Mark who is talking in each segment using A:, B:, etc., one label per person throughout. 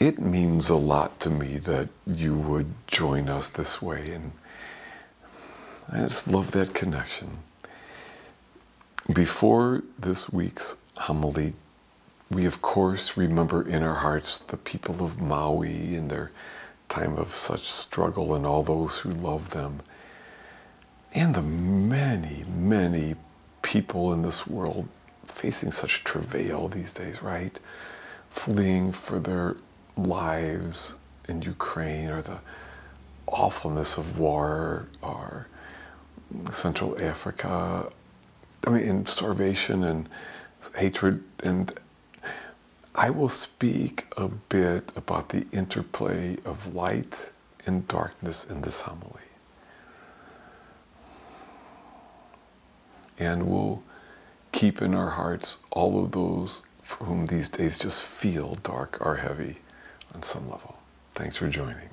A: it means a lot to me that you would join us this way. And I just love that connection. Before this week's homily, we of course remember in our hearts the people of Maui in their time of such struggle and all those who love them. And the many, many people in this world facing such travail these days, right? Fleeing for their lives in Ukraine or the awfulness of war or Central Africa. I mean, in starvation and hatred. And I will speak a bit about the interplay of light and darkness in this homily. And we'll keep in our hearts all of those for whom these days just feel dark or heavy on some level. Thanks for joining.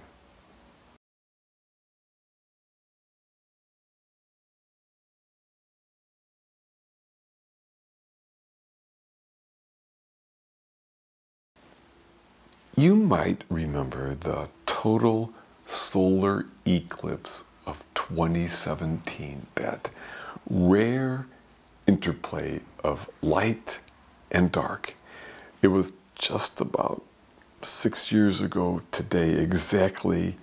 A: You might remember the total solar eclipse of 2017, that rare interplay of light and dark. It was just about six years ago today exactly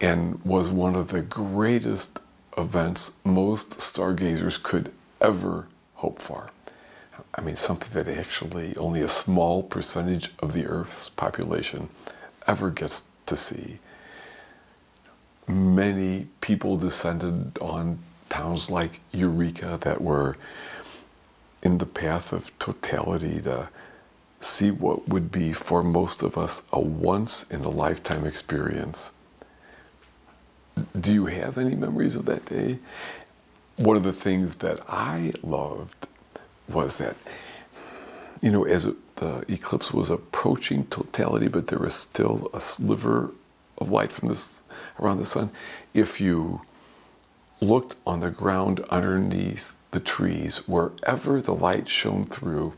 A: and was one of the greatest events most stargazers could ever hope for. I mean, something that actually only a small percentage of the Earth's population ever gets to see. Many people descended on towns like Eureka that were in the path of totality to see what would be for most of us a once in a lifetime experience. Do you have any memories of that day? One of the things that I loved was that, you know, as the eclipse was approaching totality, but there was still a sliver of light from this around the sun. If you looked on the ground underneath the trees, wherever the light shone through,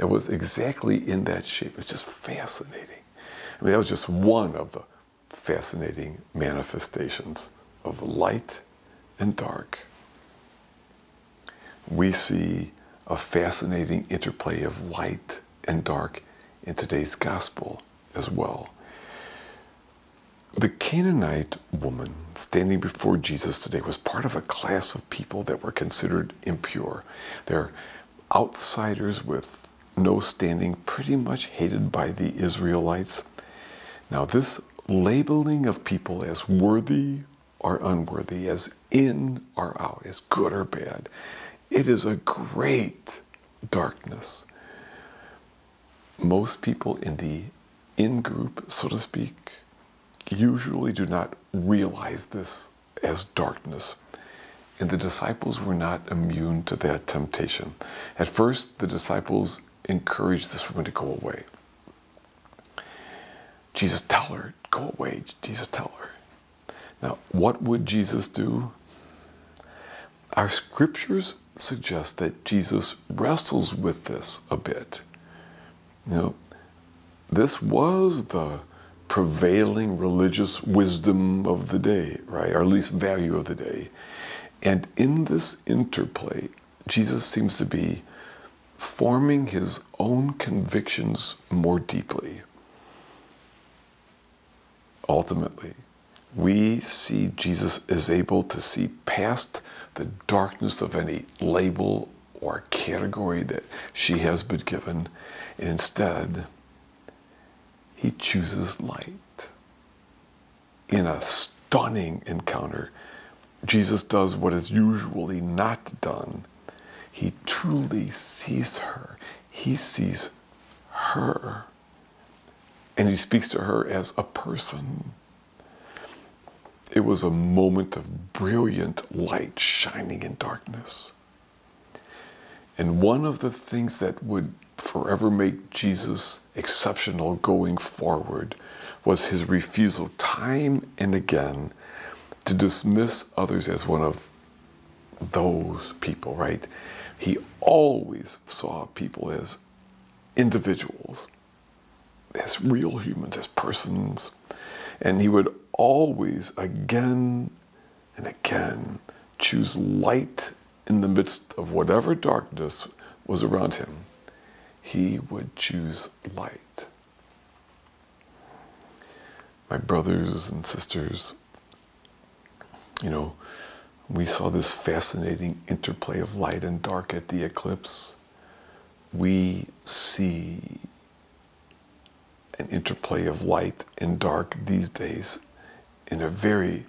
A: it was exactly in that shape. It's just fascinating. I mean, that was just one of the fascinating manifestations of light and dark. We see a fascinating interplay of light and dark in today's gospel as well. The Canaanite woman standing before Jesus today was part of a class of people that were considered impure. They're outsiders with no standing, pretty much hated by the Israelites. Now, this labeling of people as worthy or unworthy, as in or out, as good or bad, it is a great darkness. Most people in the in group, so to speak, usually do not realize this as darkness. And the disciples were not immune to that temptation. At first, the disciples encouraged this woman to go away. Jesus, tell her, go away. Jesus, tell her. Now, what would Jesus do? Our scriptures suggest that Jesus wrestles with this a bit. You know, this was the prevailing religious wisdom of the day, right? Or at least value of the day. And in this interplay, Jesus seems to be forming his own convictions more deeply. Ultimately, we see Jesus is able to see past the darkness of any label or category that she has been given, and instead, he chooses light. In a stunning encounter, Jesus does what is usually not done. He truly sees her. He sees her. And he speaks to her as a person. It was a moment of brilliant light shining in darkness. And one of the things that would forever make Jesus exceptional going forward was his refusal time and again to dismiss others as one of those people, right? He always saw people as individuals as real humans, as persons. And he would always, again and again, choose light in the midst of whatever darkness was around him. He would choose light. My brothers and sisters, you know, we saw this fascinating interplay of light and dark at the eclipse. We see an interplay of light and dark these days in a very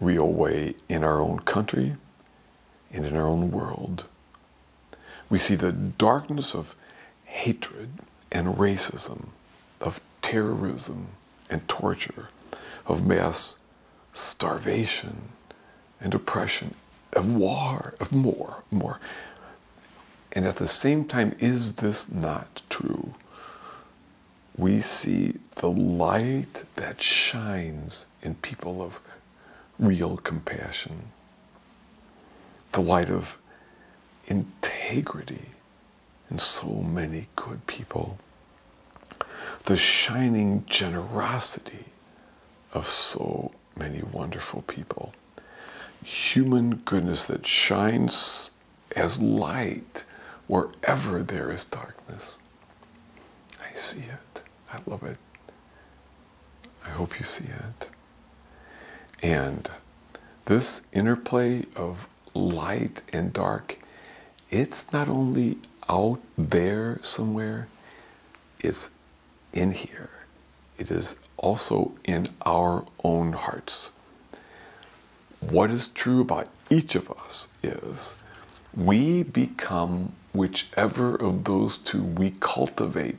A: real way in our own country and in our own world. We see the darkness of hatred and racism, of terrorism and torture, of mass starvation and oppression, of war, of more, more. And at the same time, is this not true? We see the light that shines in people of real compassion, the light of integrity in so many good people, the shining generosity of so many wonderful people, human goodness that shines as light wherever there is darkness. I see it. I love it. I hope you see it. And this interplay of light and dark, it's not only out there somewhere, it's in here. It is also in our own hearts. What is true about each of us is we become whichever of those two we cultivate,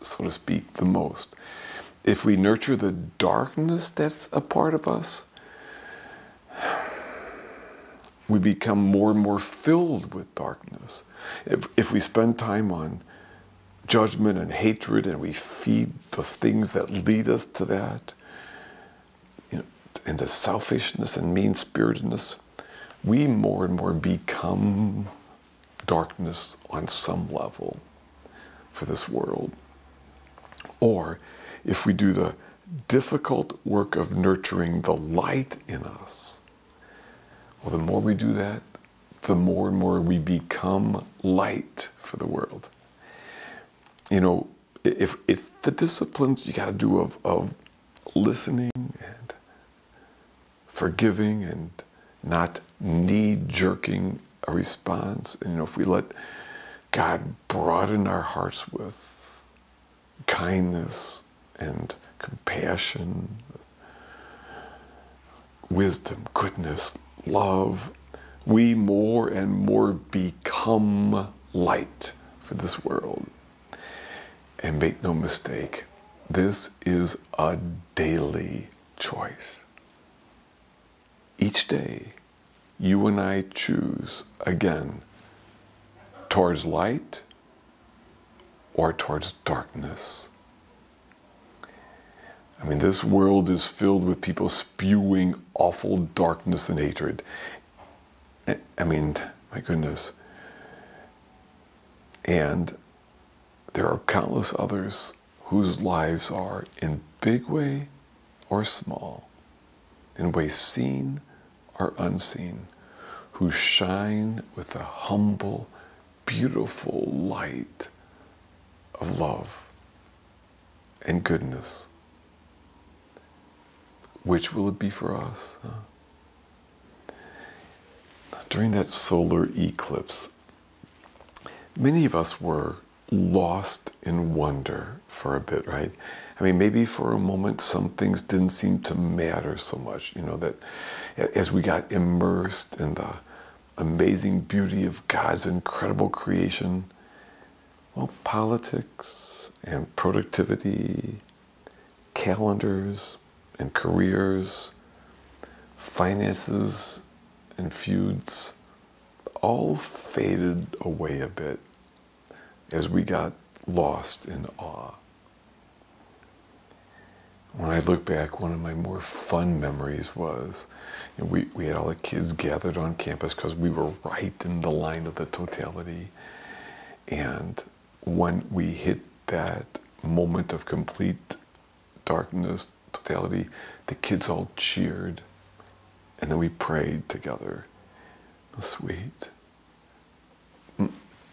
A: so to speak, the most. If we nurture the darkness that's a part of us, we become more and more filled with darkness. If, if we spend time on judgment and hatred and we feed the things that lead us to that, know, into selfishness and mean spiritedness, we more and more become darkness on some level for this world. Or if we do the difficult work of nurturing the light in us, well, the more we do that, the more and more we become light for the world. You know, if it's the disciplines you got to do of, of listening and forgiving and not knee jerking a response, and, you know, if we let God broaden our hearts with kindness and compassion, wisdom, goodness, love, we more and more become light for this world. And make no mistake, this is a daily choice. Each day, you and I choose again towards light or towards darkness. I mean, this world is filled with people spewing awful darkness and hatred. I mean, my goodness. And there are countless others whose lives are in big way or small, in ways seen or unseen, who shine with a humble, beautiful light of love and goodness. Which will it be for us? During that solar eclipse, many of us were lost in wonder for a bit, right? I mean, maybe for a moment some things didn't seem to matter so much, you know, that as we got immersed in the amazing beauty of God's incredible creation, well, politics and productivity, calendars, and careers, finances and feuds all faded away a bit as we got lost in awe. When I look back, one of my more fun memories was you know, we, we had all the kids gathered on campus because we were right in the line of the totality. And when we hit that moment of complete darkness, totality, the kids all cheered. And then we prayed together. Sweet.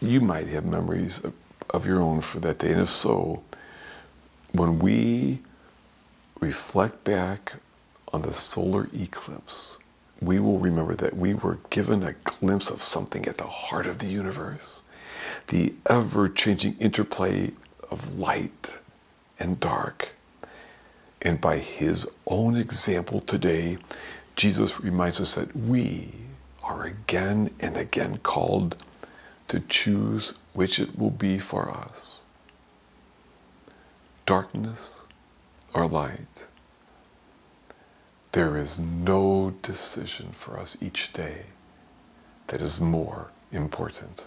A: You might have memories of, of your own for that day. And if so, when we reflect back on the solar eclipse, we will remember that we were given a glimpse of something at the heart of the universe, the ever changing interplay of light and dark. And by his own example today, Jesus reminds us that we are again and again called to choose which it will be for us darkness or light. There is no decision for us each day that is more important.